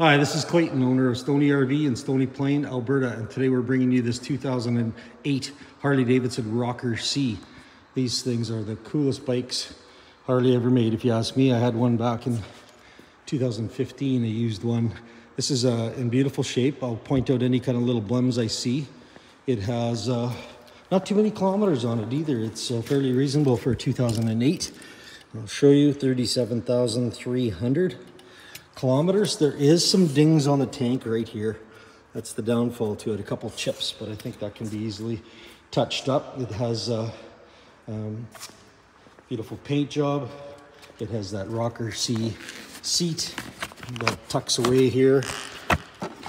Hi, this is Clayton, owner of Stony RV in Stony Plain, Alberta, and today we're bringing you this 2008 Harley Davidson Rocker C. These things are the coolest bikes Harley ever made, if you ask me. I had one back in 2015, a used one. This is uh, in beautiful shape. I'll point out any kind of little blems I see. It has uh, not too many kilometers on it either. It's uh, fairly reasonable for 2008. I'll show you 37,300 kilometers. There is some dings on the tank right here. That's the downfall to it, a couple chips, but I think that can be easily touched up. It has a um, beautiful paint job. It has that rocker C seat that tucks away here.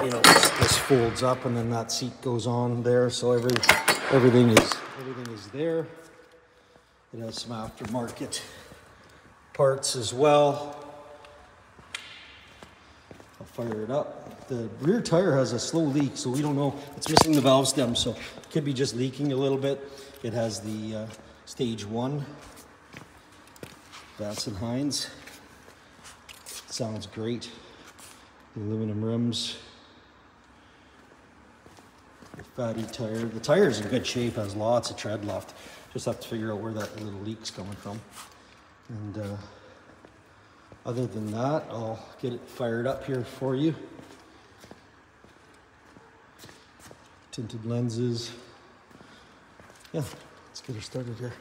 You know, this, this folds up and then that seat goes on there. So every, everything is everything is there. It has some aftermarket parts as well. Fire it up. The rear tire has a slow leak, so we don't know. It's missing the valve stem, so it could be just leaking a little bit. It has the uh, stage one and Hines. Sounds great. The aluminum rims. The fatty tire. The tire's in good shape, has lots of tread left. Just have to figure out where that little leak's coming from. And uh, other than that, I'll get it fired up here for you. Tinted lenses. Yeah, let's get her started here.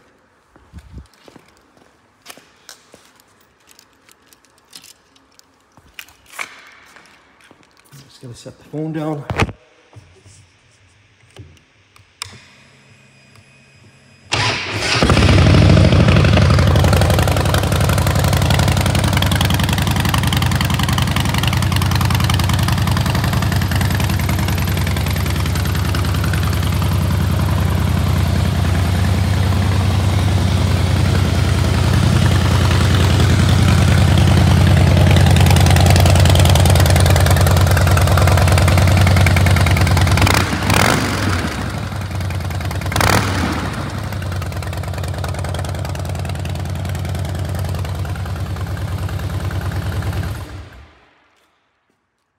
Just gonna set the phone down.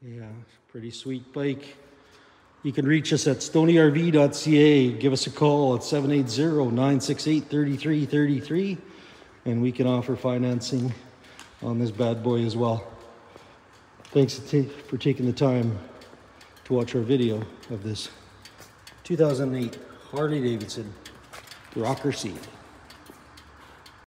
Yeah, pretty sweet bike. You can reach us at stonyRV.ca. Give us a call at 780-968-3333 and we can offer financing on this bad boy as well. Thanks for taking the time to watch our video of this 2008 Harley Davidson Rocker C.